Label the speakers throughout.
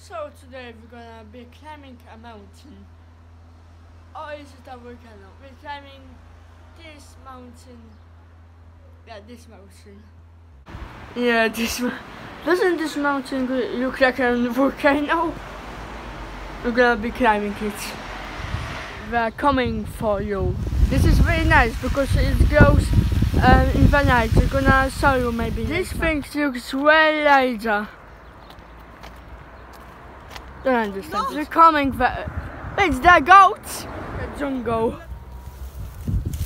Speaker 1: So today we're gonna be climbing a mountain. Or is it a volcano? We're climbing this mountain. Yeah, this mountain. Yeah, this. Doesn't this mountain look like a volcano? We're gonna be climbing it. We're coming for you. This is very nice because it goes um, in the night. We're gonna show you maybe. This thing looks way later. Don't understand. We're coming there. It's the goats. The jungle.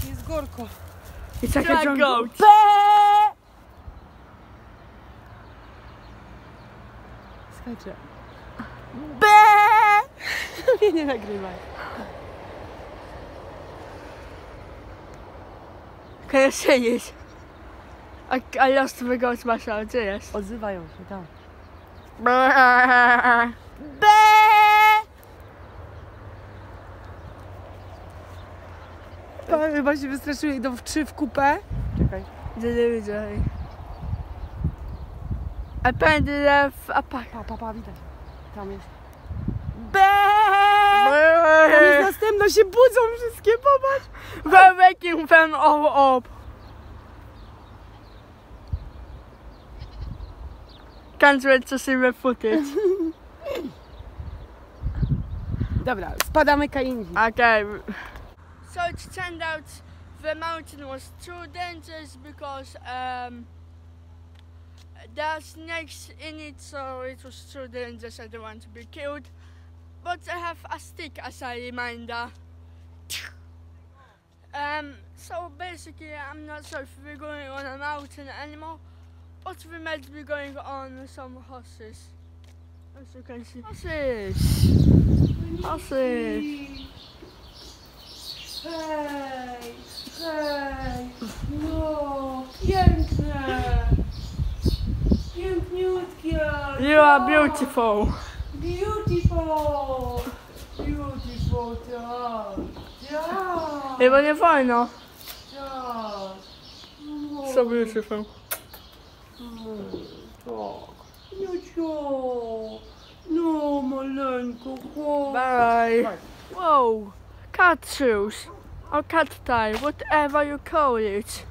Speaker 2: Jest gorko.
Speaker 1: It's like
Speaker 2: The
Speaker 1: a jungle.
Speaker 2: Skacze. Mnie nie nagrywaj.
Speaker 1: Can see it? I, I lost the goat's muscle. Do this.
Speaker 2: Odzywają się tam. Pa, Chyba się wystraszyły. Idą w trzy w kupę. Czekaj.
Speaker 1: Delivery. I penned it left a pack.
Speaker 2: Pa, pa, pa, widać. Tam jest. Tam jest następna, się budzą wszystkie, popatrz.
Speaker 1: We're waking them all up. Can't wait to see the footage.
Speaker 2: Dobra, spadamy kaingi.
Speaker 1: Okay. So it turned out the mountain was too dangerous because um, there are snakes in it, so it was too dangerous. I don't want to be killed. But I have a stick as a reminder. Um, so basically, I'm not sure if we're going on a mountain anymore, but we might be going on some horses. You can see. Horses! Horses!
Speaker 2: Hej, hej, no, piękne, piękniutkie.
Speaker 1: You are beautiful.
Speaker 2: Beautiful, beautiful, tak, tak,
Speaker 1: Chyba nie wolno.
Speaker 2: tak. No,
Speaker 1: So beautiful.
Speaker 2: Mm, tak. Miucio, no maleńko, chodź.
Speaker 1: Bye.
Speaker 2: Bye.
Speaker 1: Whoa. Cat shoes. Or cat tie, whatever you call it.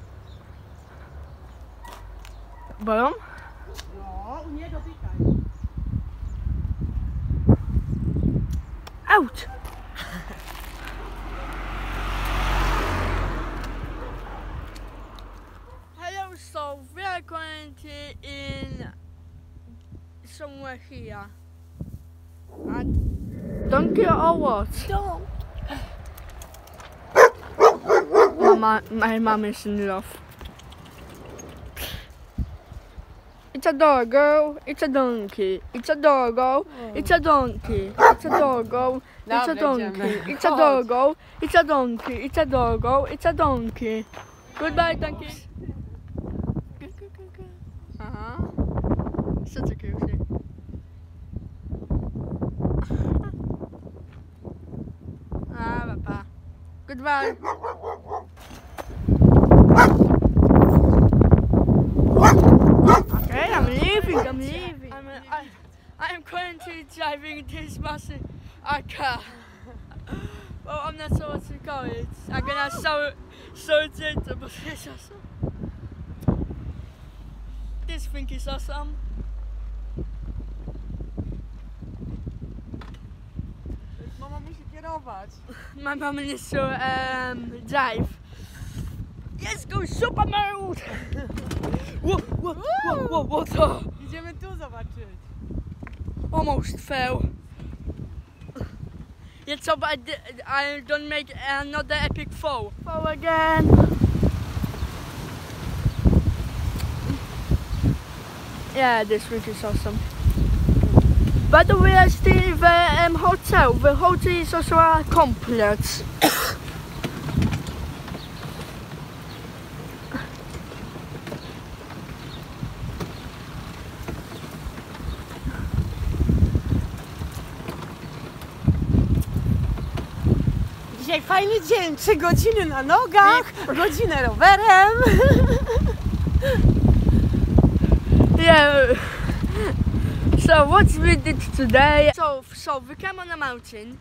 Speaker 1: Bolą?
Speaker 2: No, nie dotykaj.
Speaker 1: Out! Hello, so we are currently in somewhere here. And donkey or what?
Speaker 2: Don't.
Speaker 1: Mama, my mom is in love. It's a doggo, it's a donkey, it's a doggo, it's a donkey, it's a doggo, it's a donkey, it's a doggo, it's a donkey, it's a doggo, it's a donkey. Goodbye, donkey. Aha. Co ty kiełszy? A, papa. Ah, Goodbye. Okay, I'm leaving. I'm leaving. I'm, I, I'm currently driving this massive car. Well, I'm not sure what to call it. I'm gonna show show it but it's awesome. This thing is awesome.
Speaker 2: Mama kierować.
Speaker 1: My mom needs to um, drive. Let's go super mode! whoa, whoa, whoa, whoa, whoa, whoa.
Speaker 2: Idziemy tu zobaczyć.
Speaker 1: almost fell. Let's hope I, di- I don't make another epic fall. Fall again. Yeah, this week is awesome. By the way, I still in the um, hotel. The hotel is also a complex.
Speaker 2: Dzisiaj fajny dzień, trzy godziny na nogach, godzinę rowerem.
Speaker 1: Yeah. So what we did today? So so we came on a mountain,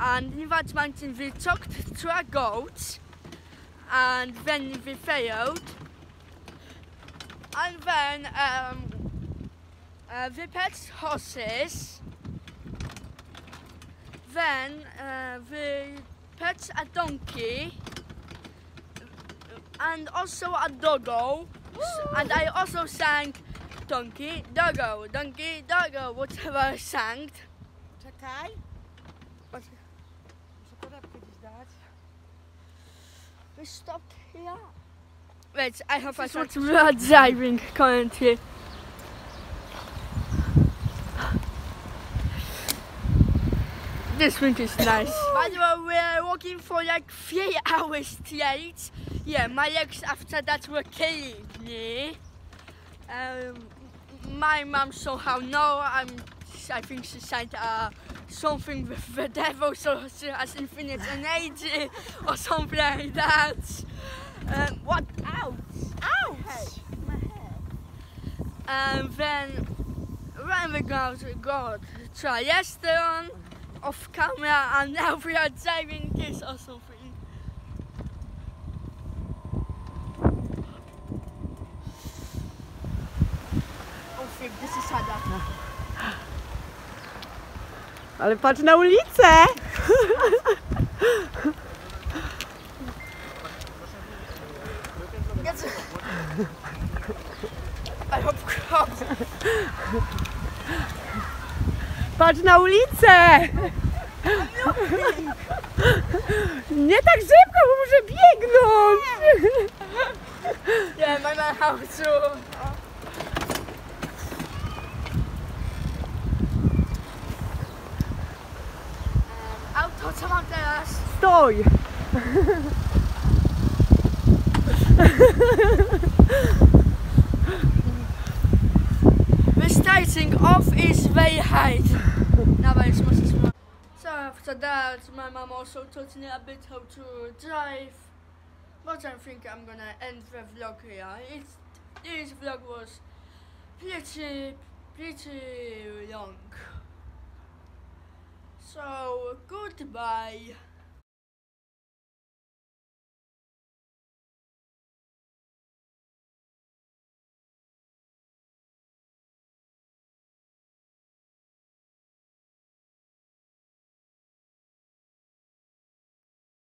Speaker 1: and in that mountain we talked to a goat, and then we failed, and then um, uh, we pet horses. Then uh, we pet a donkey, and also a doggo, and I also sang donkey, doggo, donkey, doggo, whatever I sang.
Speaker 2: Czekaj.
Speaker 1: What?
Speaker 2: Muszę torebkę gdzieś dać.
Speaker 1: We stopped here. Wait, I have
Speaker 2: This
Speaker 1: a
Speaker 2: is
Speaker 1: what we are driving currently. This wind is nice. By the way, we're walking for like three hours straight. Yeah, my legs after that were killing me. Um, my mom somehow know. I'm. I think she said uh, something with the devil, so she has infinite energy or something like that. Um, what? Ouch!
Speaker 2: Ouch!
Speaker 1: My head. And then when we go to go to a restaurant off camera, and now we are driving this or something. Is harder.
Speaker 2: Ale patrz na ulicę! Patrz na ulicę! Nie tak szybko, bo muszę biegnąć!
Speaker 1: Yeah, my man how to. The starting off is high. Now I must smart. So after that, my mom also taught me a bit how to drive. But I think I'm gonna end the vlog here. It's, this vlog was pretty, pretty long. So goodbye.